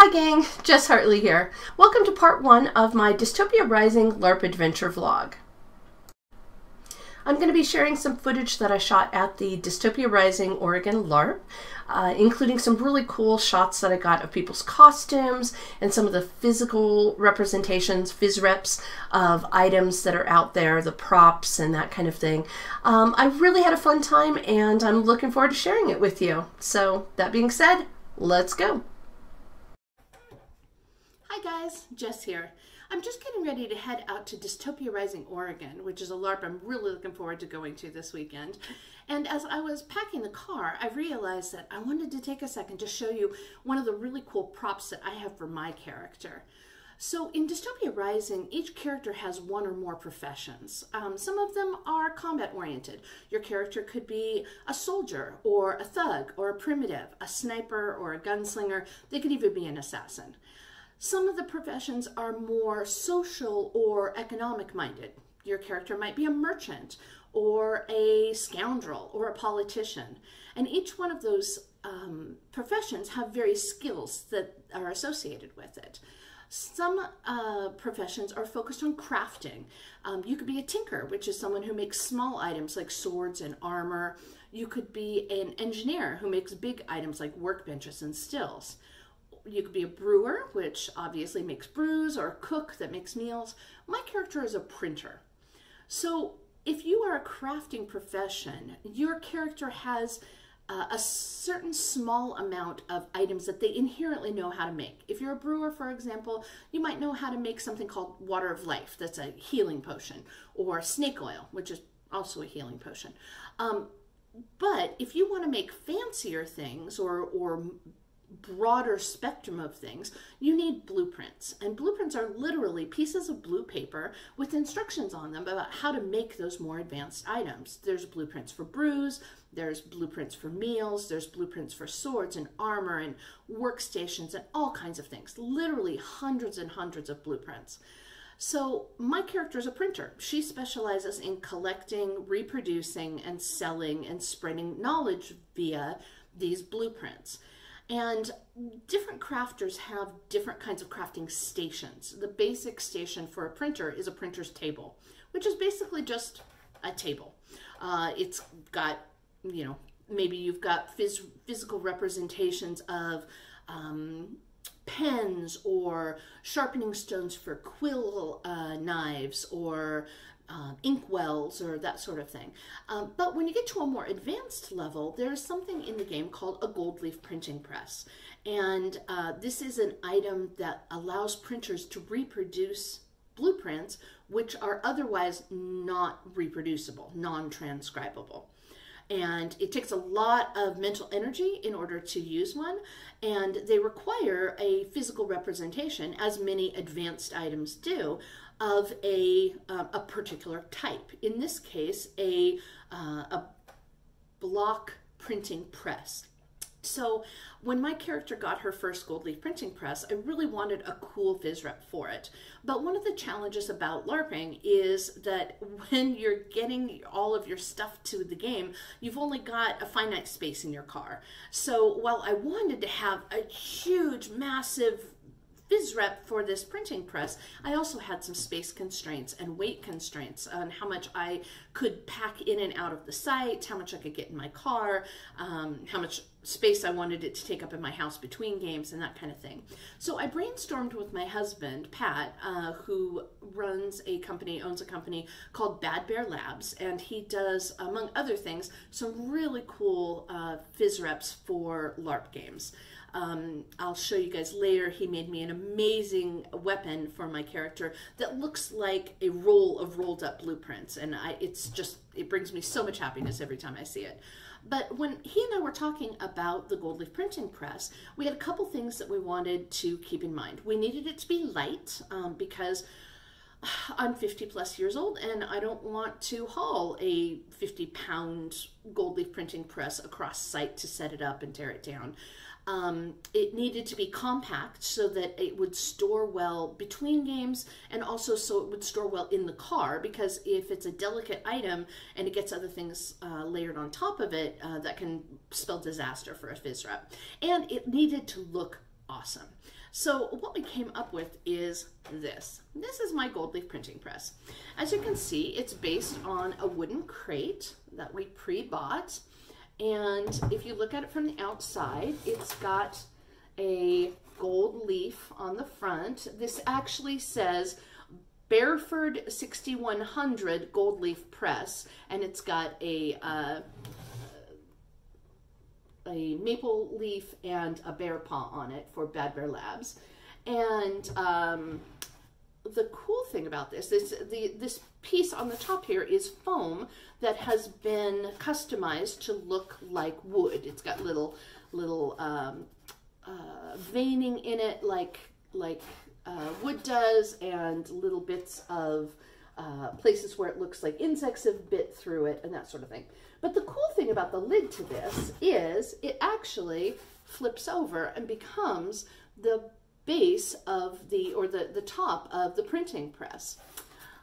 Hi gang, Jess Hartley here. Welcome to part one of my Dystopia Rising LARP adventure vlog. I'm going to be sharing some footage that I shot at the Dystopia Rising Oregon LARP, uh, including some really cool shots that I got of people's costumes and some of the physical representations, phys reps of items that are out there, the props and that kind of thing. Um, I really had a fun time and I'm looking forward to sharing it with you. So that being said, let's go. Hi guys, Jess here. I'm just getting ready to head out to Dystopia Rising, Oregon, which is a LARP I'm really looking forward to going to this weekend. And as I was packing the car, I realized that I wanted to take a second to show you one of the really cool props that I have for my character. So in Dystopia Rising, each character has one or more professions. Um, some of them are combat oriented. Your character could be a soldier or a thug or a primitive, a sniper or a gunslinger. They could even be an assassin. Some of the professions are more social or economic minded. Your character might be a merchant or a scoundrel or a politician. And each one of those um, professions have various skills that are associated with it. Some uh, professions are focused on crafting. Um, you could be a tinker, which is someone who makes small items like swords and armor. You could be an engineer who makes big items like workbenches and stills you could be a brewer, which obviously makes brews, or a cook that makes meals. My character is a printer. So if you are a crafting profession, your character has uh, a certain small amount of items that they inherently know how to make. If you're a brewer, for example, you might know how to make something called water of life, that's a healing potion, or snake oil, which is also a healing potion. Um, but if you want to make fancier things or, or broader spectrum of things, you need blueprints. And blueprints are literally pieces of blue paper with instructions on them about how to make those more advanced items. There's blueprints for brews, there's blueprints for meals, there's blueprints for swords and armor and workstations and all kinds of things. Literally hundreds and hundreds of blueprints. So my character is a printer. She specializes in collecting, reproducing, and selling and spreading knowledge via these blueprints. And different crafters have different kinds of crafting stations. The basic station for a printer is a printer's table, which is basically just a table. Uh, it's got, you know, maybe you've got phys physical representations of um, pens or sharpening stones for quill uh, knives or um, ink wells or that sort of thing. Um, but when you get to a more advanced level, there's something in the game called a gold leaf printing press. And uh, this is an item that allows printers to reproduce blueprints which are otherwise not reproducible, non-transcribable. And it takes a lot of mental energy in order to use one, and they require a physical representation, as many advanced items do, of a, uh, a particular type. In this case, a, uh, a block printing press. So when my character got her first gold leaf printing press, I really wanted a cool phys rep for it. But one of the challenges about LARPing is that when you're getting all of your stuff to the game, you've only got a finite space in your car. So while I wanted to have a huge, massive rep for this printing press, I also had some space constraints and weight constraints on how much I could pack in and out of the site, how much I could get in my car, um, how much space I wanted it to take up in my house between games and that kind of thing. So I brainstormed with my husband, Pat, uh, who runs a company, owns a company called Bad Bear Labs, and he does, among other things, some really cool uh, phys reps for LARP games. Um, I'll show you guys later. He made me an amazing weapon for my character that looks like a roll of rolled up blueprints. And I, it's just, it brings me so much happiness every time I see it. But when he and I were talking about the gold leaf printing press, we had a couple things that we wanted to keep in mind. We needed it to be light um, because I'm 50 plus years old and I don't want to haul a 50 pound gold leaf printing press across site to set it up and tear it down. Um, it needed to be compact so that it would store well between games and also so it would store well in the car because if it's a delicate item and it gets other things uh, layered on top of it, uh, that can spell disaster for a phys rep. And it needed to look awesome. So what we came up with is this. This is my gold leaf printing press. As you can see, it's based on a wooden crate that we pre-bought. And if you look at it from the outside, it's got a gold leaf on the front. This actually says Bearford 6100 gold leaf press, and it's got a uh, a maple leaf and a bear paw on it for Bad Bear Labs. And um, the cool thing about this is the this piece on the top here is foam that has been customized to look like wood. It's got little little um, uh, veining in it like like uh, wood does and little bits of uh, places where it looks like insects have bit through it and that sort of thing. But the cool thing about the lid to this is it actually flips over and becomes the base of the, or the, the top of the printing press.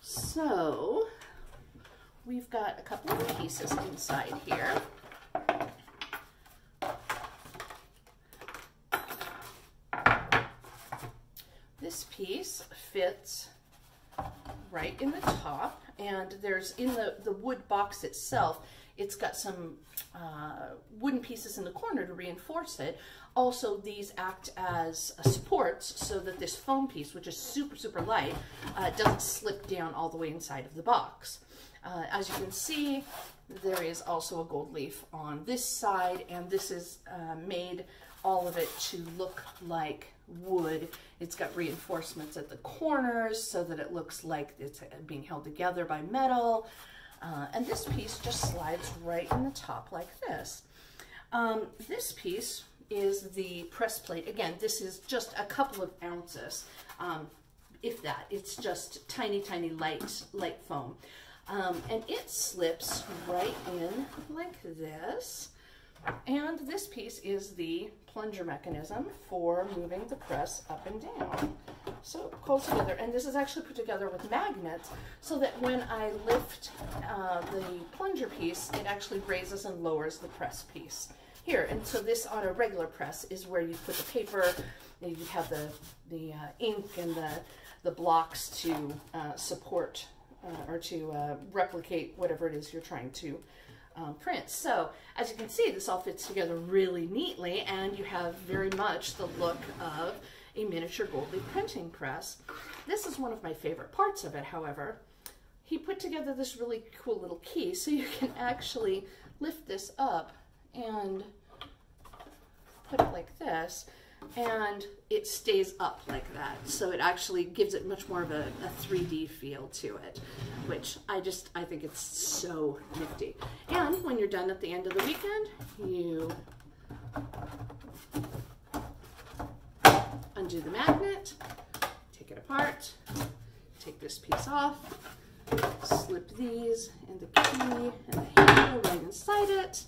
So we've got a couple of pieces inside here. This piece fits right in the top and there's in the, the wood box itself, it's got some uh, wooden pieces in the corner to reinforce it. Also, these act as supports so that this foam piece, which is super, super light, uh, doesn't slip down all the way inside of the box. Uh, as you can see, there is also a gold leaf on this side, and this is uh, made all of it to look like wood. It's got reinforcements at the corners so that it looks like it's being held together by metal. Uh, and this piece just slides right in the top like this. Um, this piece is the press plate. Again, this is just a couple of ounces, um, if that. It's just tiny, tiny light, light foam. Um, and it slips right in like this. And this piece is the plunger mechanism for moving the press up and down. So close together, and this is actually put together with magnets so that when I lift uh, the plunger piece, it actually raises and lowers the press piece. Here, and so this on a regular press is where you put the paper, you have the, the uh, ink and the, the blocks to uh, support uh, or to uh, replicate whatever it is you're trying to um, prints. So as you can see, this all fits together really neatly and you have very much the look of a miniature gold leaf printing press. This is one of my favorite parts of it, however. He put together this really cool little key so you can actually lift this up and put it like this and it stays up like that. So it actually gives it much more of a, a 3D feel to it, which I just, I think it's so nifty. And when you're done at the end of the weekend, you undo the magnet, take it apart, take this piece off, slip these and the key and the handle right inside it,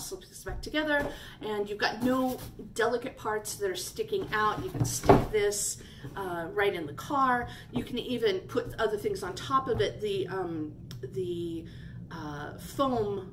slip this back together and you've got no delicate parts that are sticking out. You can stick this uh, right in the car. You can even put other things on top of it. The, um, the uh, foam,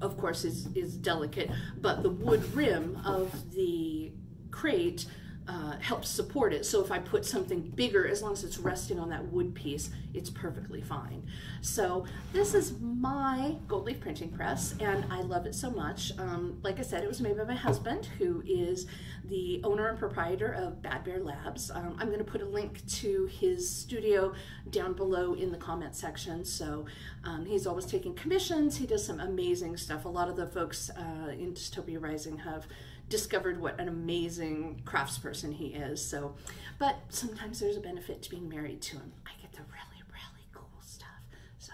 of course, is, is delicate, but the wood rim of the crate uh, helps support it. So if I put something bigger, as long as it's resting on that wood piece, it's perfectly fine. So this is my gold leaf printing press and I love it so much. Um, like I said, it was made by my husband who is the owner and proprietor of Bad Bear Labs. Um, I'm going to put a link to his studio down below in the comment section. So um, he's always taking commissions. He does some amazing stuff. A lot of the folks uh, in Dystopia Rising have discovered what an amazing craftsperson he is. So, but sometimes there's a benefit to being married to him. I get the really, really cool stuff. So,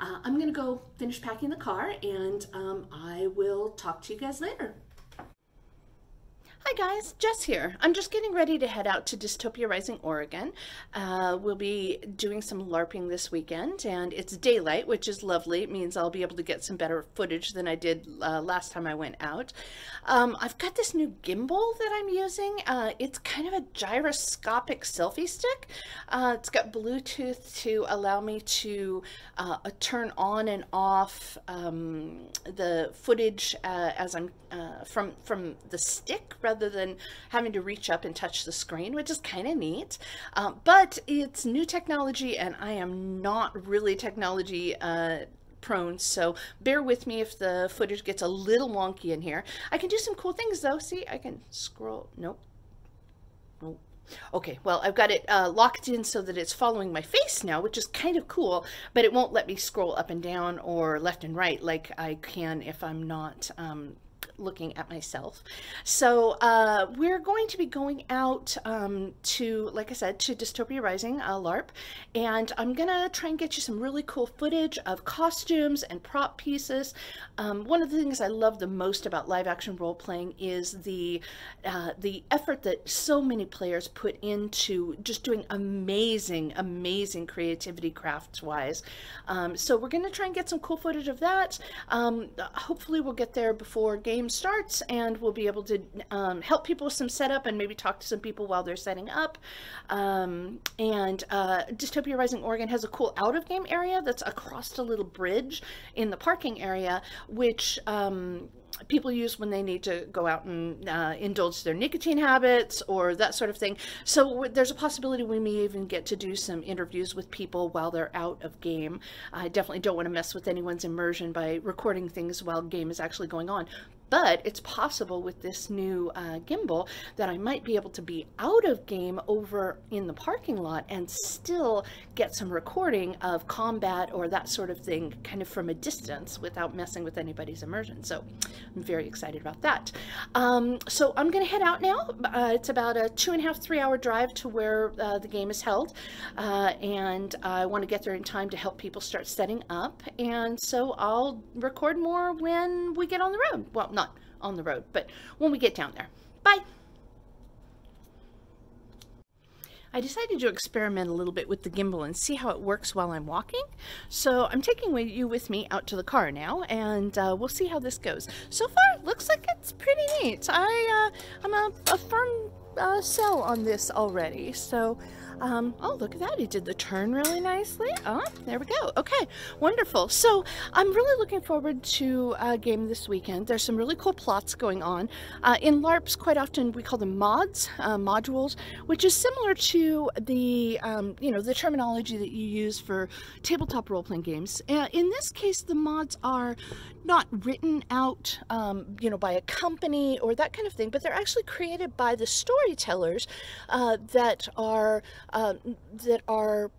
uh, I'm gonna go finish packing the car and um, I will talk to you guys later. Hi guys, Jess here. I'm just getting ready to head out to Dystopia Rising, Oregon. Uh, we'll be doing some LARPing this weekend, and it's daylight, which is lovely. It means I'll be able to get some better footage than I did uh, last time I went out. Um, I've got this new gimbal that I'm using. Uh, it's kind of a gyroscopic selfie stick. Uh, it's got Bluetooth to allow me to uh, turn on and off um, the footage uh, as I'm from from the stick rather than having to reach up and touch the screen, which is kind of neat. Um, but it's new technology, and I am not really technology uh, prone, so bear with me if the footage gets a little wonky in here. I can do some cool things though. See, I can scroll. Nope. Nope. Okay, well, I've got it uh, locked in so that it's following my face now, which is kind of cool, but it won't let me scroll up and down or left and right like I can if I'm not um, looking at myself. So uh, we're going to be going out um, to, like I said, to Dystopia Rising uh, LARP, and I'm gonna try and get you some really cool footage of costumes and prop pieces. Um, one of the things I love the most about live action role playing is the uh, the effort that so many players put into just doing amazing, amazing creativity crafts wise. Um, so we're gonna try and get some cool footage of that. Um, hopefully we'll get there before games starts and we'll be able to um, help people with some setup and maybe talk to some people while they're setting up. Um, and uh, Dystopia Rising Oregon has a cool out of game area that's across a little bridge in the parking area, which um, people use when they need to go out and uh, indulge their nicotine habits or that sort of thing. So there's a possibility we may even get to do some interviews with people while they're out of game. I definitely don't want to mess with anyone's immersion by recording things while game is actually going on. But it's possible with this new uh, gimbal that I might be able to be out of game over in the parking lot and still get some recording of combat or that sort of thing kind of from a distance without messing with anybody's immersion. So I'm very excited about that. Um, so I'm going to head out now. Uh, it's about a two and a half, three hour drive to where uh, the game is held. Uh, and I want to get there in time to help people start setting up. And so I'll record more when we get on the road. Well, not on the road, but when we get down there. Bye. I decided to experiment a little bit with the gimbal and see how it works while I'm walking. So I'm taking you with me out to the car now, and uh, we'll see how this goes. So far, looks like it's pretty neat. I, uh, I'm a, a firm uh, sell on this already, so um, oh, look at that. He did the turn really nicely. Oh, there we go. Okay, wonderful. So I'm really looking forward to a game this weekend. There's some really cool plots going on. Uh, in LARPs, quite often we call them mods, uh, modules, which is similar to the, um, you know, the terminology that you use for tabletop role-playing games. Uh, in this case, the mods are not written out, um, you know, by a company or that kind of thing, but they're actually created by the storytellers uh, that are uh, that are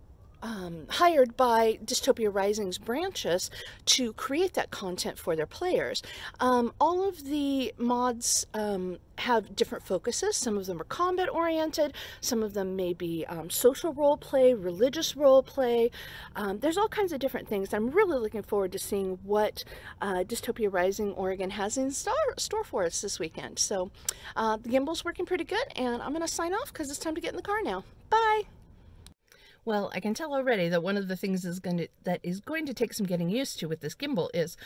um, hired by Dystopia Rising's branches to create that content for their players. Um, all of the mods um, have different focuses. Some of them are combat oriented, some of them may be um, social role play, religious role play. Um, there's all kinds of different things. I'm really looking forward to seeing what uh, Dystopia Rising Oregon has in store, store for us this weekend. So uh, the gimbal's working pretty good, and I'm going to sign off because it's time to get in the car now. Bye! Well, I can tell already that one of the things is going to, that is going to take some getting used to with this gimbal is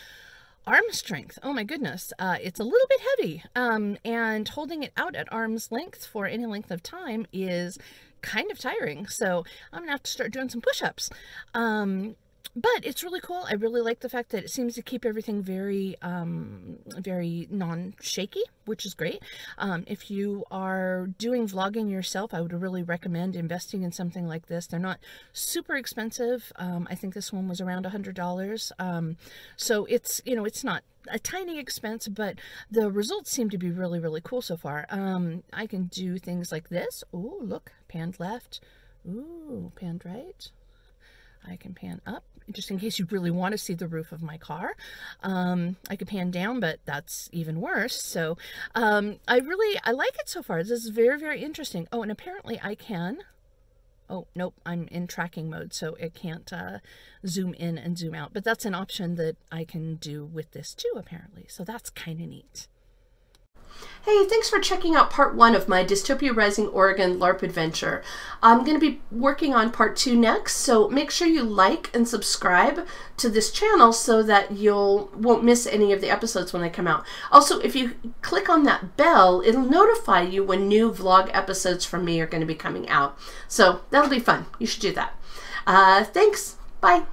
arm strength. Oh my goodness, uh, it's a little bit heavy, um, and holding it out at arm's length for any length of time is kind of tiring. So I'm gonna have to start doing some push-ups. Um, but it's really cool. I really like the fact that it seems to keep everything very, um, very non-shaky, which is great. Um, if you are doing vlogging yourself, I would really recommend investing in something like this. They're not super expensive. Um, I think this one was around a $100. Um, so it's, you know, it's not a tiny expense, but the results seem to be really, really cool so far. Um, I can do things like this. Oh, look, panned left. Ooh, panned right. I can pan up just in case you really want to see the roof of my car. Um, I could pan down, but that's even worse. So um, I really, I like it so far. This is very, very interesting. Oh, and apparently I can, oh, nope, I'm in tracking mode, so it can't uh, zoom in and zoom out. But that's an option that I can do with this too, apparently. So that's kind of neat. Hey, thanks for checking out part one of my Dystopia Rising Oregon LARP adventure. I'm going to be working on part two next, so make sure you like and subscribe to this channel so that you'll won't miss any of the episodes when they come out. Also, if you click on that bell, it'll notify you when new vlog episodes from me are going to be coming out. So that'll be fun. You should do that. Uh, thanks. Bye.